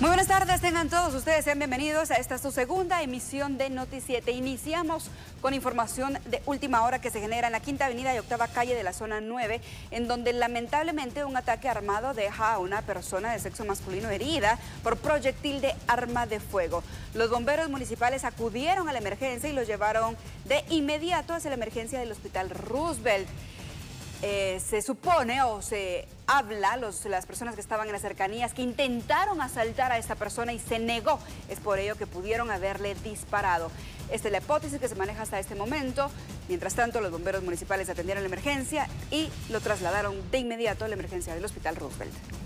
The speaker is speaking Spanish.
Muy buenas tardes, tengan todos ustedes, sean bienvenidos a esta su segunda emisión de Noticiete. Iniciamos con información de última hora que se genera en la Quinta Avenida y Octava Calle de la Zona 9, en donde lamentablemente un ataque armado deja a una persona de sexo masculino herida por proyectil de arma de fuego. Los bomberos municipales acudieron a la emergencia y lo llevaron de inmediato hacia la emergencia del Hospital Roosevelt. Eh, se supone o se habla, los, las personas que estaban en las cercanías, que intentaron asaltar a esta persona y se negó. Es por ello que pudieron haberle disparado. Esta es la hipótesis que se maneja hasta este momento. Mientras tanto, los bomberos municipales atendieron la emergencia y lo trasladaron de inmediato a la emergencia del Hospital Roosevelt.